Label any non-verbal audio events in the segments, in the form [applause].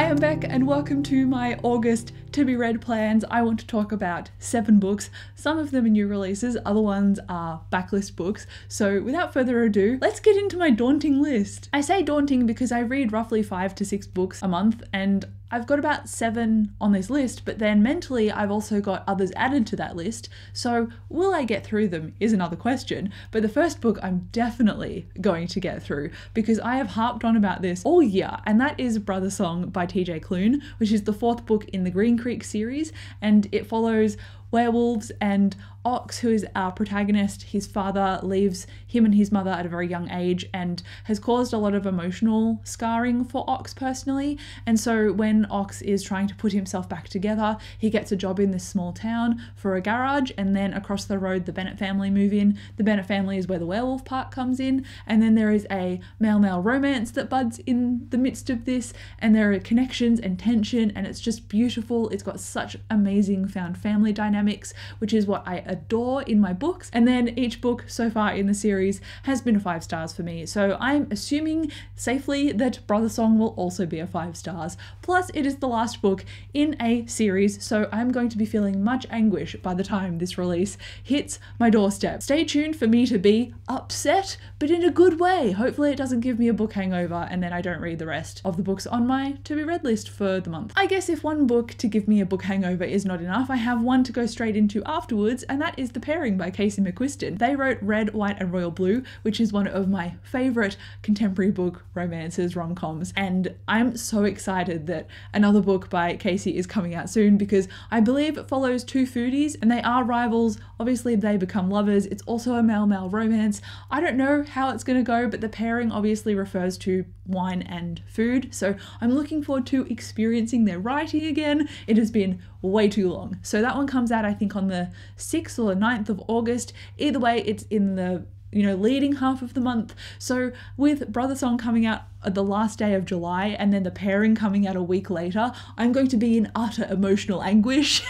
Hi, I'm Beck, and welcome to my August to be read plans. I want to talk about seven books. Some of them are new releases, other ones are backlist books. So, without further ado, let's get into my daunting list. I say daunting because I read roughly five to six books a month, and I've got about seven on this list, but then mentally I've also got others added to that list. So, will I get through them is another question. But the first book I'm definitely going to get through because I have harped on about this all year, and that is Brothersong by TJ Klune, which is the fourth book in the Green Creek series, and it follows werewolves and Ox, who is our protagonist, his father leaves him and his mother at a very young age and has caused a lot of emotional scarring for Ox personally. And so when Ox is trying to put himself back together, he gets a job in this small town for a garage, and then across the road, the Bennett family move in. The Bennett family is where the werewolf part comes in, and then there is a male male romance that buds in the midst of this, and there are connections and tension, and it's just beautiful. It's got such amazing found family dynamics, which is what I adore in my books. And then each book so far in the series has been five stars for me. So I'm assuming safely that Brothersong will also be a five stars. Plus, it is the last book in a series, so I'm going to be feeling much anguish by the time this release hits my doorstep. Stay tuned for me to be upset, but in a good way. Hopefully, it doesn't give me a book hangover and then I don't read the rest of the books on my to be read list for the month. I guess if one book to give me a book hangover is not enough, I have one to go straight into afterwards, and that is The Pairing by Casey McQuiston. They wrote Red, White, and Royal Blue, which is one of my favourite contemporary book romances, rom coms, and I'm so excited that another book by Casey is coming out soon because I believe it follows two foodies and they are rivals. Obviously, they become lovers. It's also a male male romance. I don't know how it's going to go, but the pairing obviously refers to wine and food, so I'm looking forward to experiencing their writing again. It has been way too long. So that one comes out, I think, on the 6th or the 9th of August. Either way, it's in the you know, leading half of the month. So with Brothersong coming out the last day of July and then the pairing coming out a week later, I'm going to be in utter emotional anguish.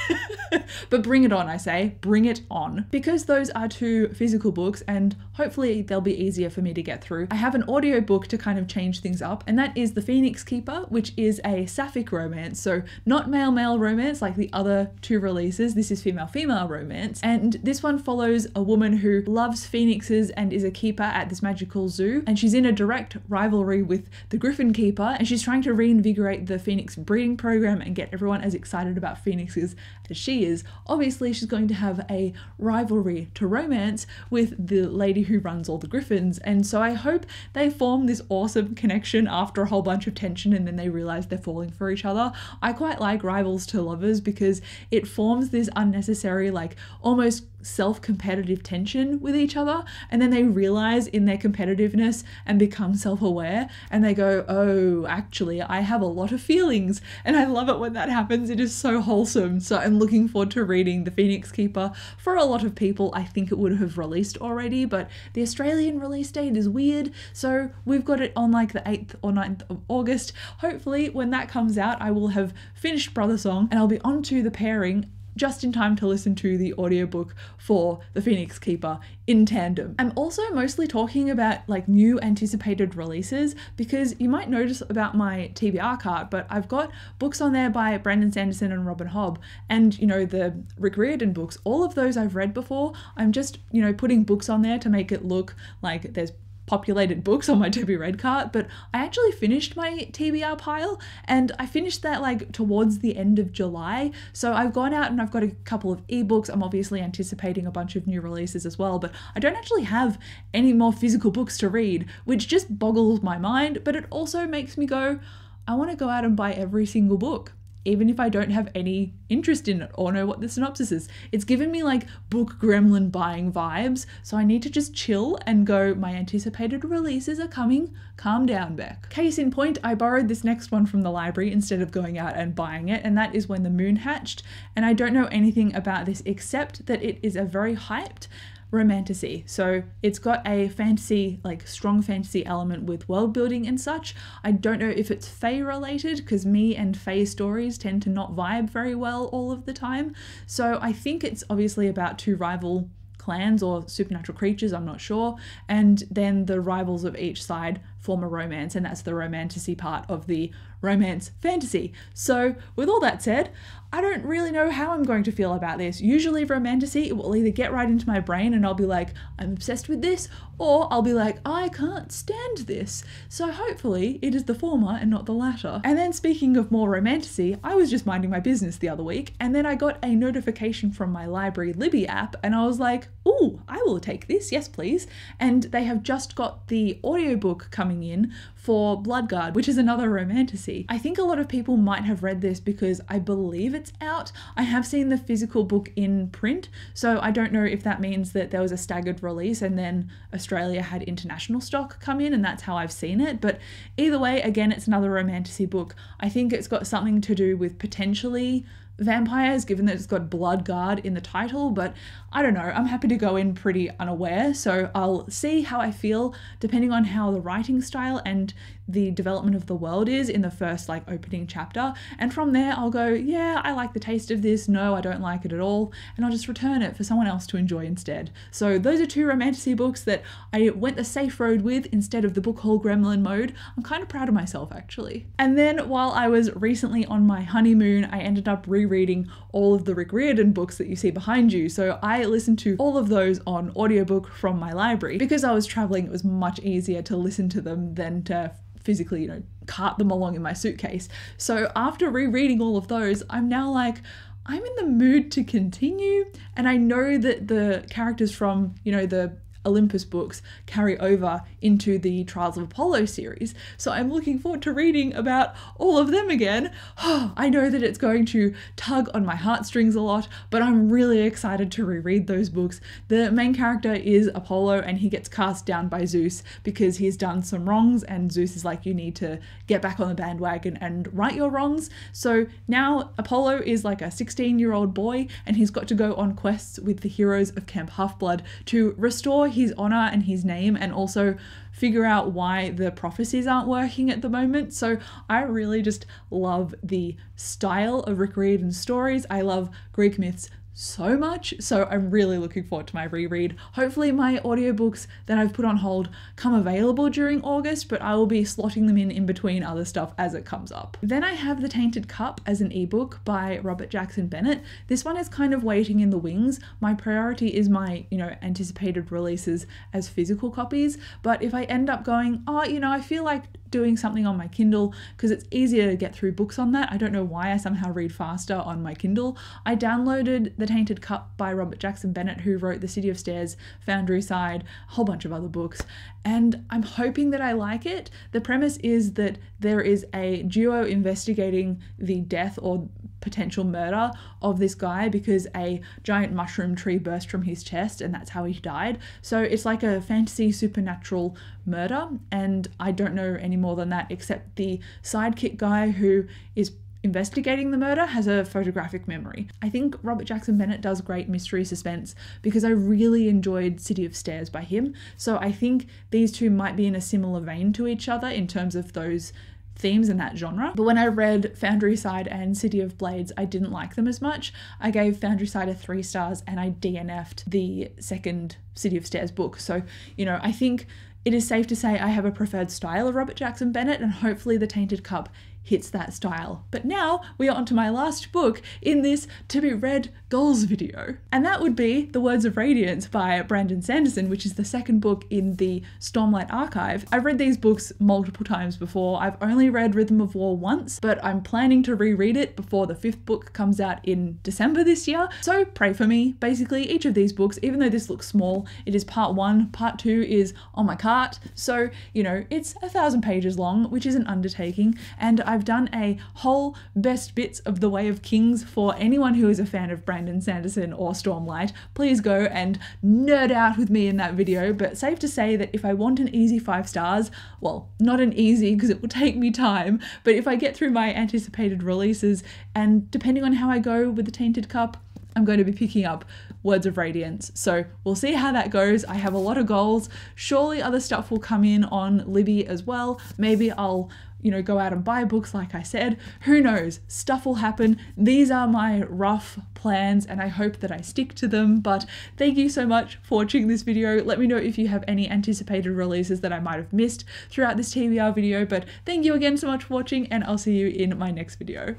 [laughs] but bring it on, I say, bring it on. Because those are two physical books and hopefully they'll be easier for me to get through, I have an audio book to kind of change things up, and that is The Phoenix Keeper, which is a sapphic romance. So, not male male romance like the other two releases, this is female female romance. And this one follows a woman who loves phoenixes and is a keeper at this magical zoo, and she's in a direct rivalry with the Griffin Keeper, and she's trying to reinvigorate the phoenix breeding program and get everyone as excited about phoenixes as she is. Obviously, she's going to have a rivalry to romance with the lady who runs all the griffins, and so I hope they form this awesome connection after a whole bunch of tension and then they realize they're falling for each other. I quite like rivals to lovers because it forms this unnecessary, like almost self competitive tension with each other, and then they realize in their competitiveness and become self aware, and they go, Oh, actually, I have a lot of feelings, and I love it when that happens. It is so wholesome. So I'm looking forward to reading The Phoenix Keeper. For a lot of people, I think it would have released already, but the Australian release date is weird, so we've got it on like the 8th or 9th of August. Hopefully, when that comes out, I will have finished Brothersong and I'll be on to the pairing just in time to listen to the audiobook for The Phoenix Keeper in tandem. I'm also mostly talking about like new anticipated releases because you might notice about my TBR cart, but I've got books on there by Brandon Sanderson and Robin Hobb and you know the Rick Riordan books. All of those I've read before. I'm just, you know, putting books on there to make it look like there's populated books on my To Be Read cart, but I actually finished my TBR pile and I finished that like towards the end of July. So I've gone out and I've got a couple of ebooks. I'm obviously anticipating a bunch of new releases as well, but I don't actually have any more physical books to read, which just boggles my mind, but it also makes me go, I want to go out and buy every single book even if I don't have any interest in it or know what the synopsis is. It's given me like book gremlin buying vibes, so I need to just chill and go, my anticipated releases are coming, calm down, Beck. Case in point, I borrowed this next one from the library instead of going out and buying it, and that is When the Moon Hatched, and I don't know anything about this except that it is a very hyped romantasy. So it's got a fantasy, like strong fantasy element with world building and such. I don't know if it's Fae related because me and Fae stories tend to not vibe very well all of the time. So I think it's obviously about two rival clans or supernatural creatures, I'm not sure. And then the rivals of each side form a romance, and that's the romantasy part of the romance fantasy. So, with all that said, I don't really know how I'm going to feel about this. Usually, romantasy, it will either get right into my brain and I'll be like, I'm obsessed with this, or I'll be like, I can't stand this. So, hopefully, it is the former and not the latter. And then, speaking of more romantasy, I was just minding my business the other week, and then I got a notification from my library Libby app, and I was like, Ooh, I will take this, yes, please. And they have just got the audiobook coming in for Bloodguard, which is another romantasy. I think a lot of people might have read this because I believe it's out. I have seen the physical book in print, so I don't know if that means that there was a staggered release and then Australia had international stock come in, and that's how I've seen it. But either way, again, it's another romantasy book. I think it's got something to do with potentially vampires, given that it's got Blood Guard in the title, but I don't know. I'm happy to go in pretty unaware, so I'll see how I feel depending on how the writing style and the development of the world is in the first like opening chapter. And from there, I'll go, yeah, I like the taste of this. No, I don't like it at all. And I'll just return it for someone else to enjoy instead. So those are two romantasy books that I went the safe road with instead of the book haul gremlin mode. I'm kind of proud of myself actually. And then while I was recently on my honeymoon, I ended up rereading all of the Rick Riordan books that you see behind you. So I listened to all of those on audiobook from my library. Because I was traveling, it was much easier to listen to them than to physically, you know, cart them along in my suitcase. So after rereading all of those, I'm now like, I'm in the mood to continue. And I know that the characters from, you know, the Olympus books carry over into the Trials of Apollo series. So I'm looking forward to reading about all of them again. [sighs] I know that it's going to tug on my heartstrings a lot, but I'm really excited to reread those books. The main character is Apollo and he gets cast down by Zeus because he's done some wrongs, and Zeus is like, You need to get back on the bandwagon and right your wrongs. So now Apollo is like a 16 year old boy and he's got to go on quests with the heroes of Camp Half Blood to restore his honor and his name and also figure out why the prophecies aren't working at the moment. So I really just love the style of Rick Riordan's stories. I love Greek myths so much. So I'm really looking forward to my reread. Hopefully, my audiobooks that I've put on hold come available during August, but I will be slotting them in in between other stuff as it comes up. Then I have The Tainted Cup as an ebook by Robert Jackson Bennett. This one is kind of waiting in the wings. My priority is my, you know, anticipated releases as physical copies, but if I end up going, oh, you know, I feel like doing something on my Kindle because it's easier to get through books on that. I don't know why I somehow read faster on my Kindle. I downloaded The Tainted Cup by Robert Jackson Bennett, who wrote The City of Stairs, Foundryside, a whole bunch of other books, and I'm hoping that I like it. The premise is that there is a duo investigating the death or potential murder of this guy because a giant mushroom tree burst from his chest and that's how he died. So it's like a fantasy supernatural murder, and I don't know any more than that except the sidekick guy who is investigating the murder has a photographic memory. I think Robert Jackson Bennett does great mystery suspense because I really enjoyed City of Stairs by him. So I think these two might be in a similar vein to each other in terms of those themes in that genre. But when I read Foundryside and City of Blades, I didn't like them as much. I gave Foundryside a three stars and I DNF'd the second City of Stairs book. So, you know, I think it is safe to say I have a preferred style of Robert Jackson Bennett, and hopefully, The Tainted Cup hits that style. But now we are on to my last book in this to be read goals video. And that would be The Words of Radiance by Brandon Sanderson, which is the second book in the Stormlight archive. I've read these books multiple times before. I've only read Rhythm of War once, but I'm planning to reread it before the fifth book comes out in December this year. So pray for me. Basically, each of these books, even though this looks small, it is part one, part two is on my cart. So, you know, it's a thousand pages long, which is an undertaking, and I've done a whole best bits of The Way of Kings for anyone who is a fan of Brandon Sanderson or Stormlight. Please go and nerd out with me in that video. But safe to say that if I want an easy five stars, well, not an easy because it will take me time, but if I get through my anticipated releases and depending on how I go with the Tainted Cup, I'm going to be picking up Words of Radiance. So we'll see how that goes. I have a lot of goals. Surely other stuff will come in on Libby as well. Maybe I'll you know, go out and buy books like I said. Who knows? Stuff will happen. These are my rough plans and I hope that I stick to them. But thank you so much for watching this video. Let me know if you have any anticipated releases that I might have missed throughout this TBR video. But thank you again so much for watching and I'll see you in my next video.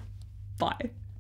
Bye.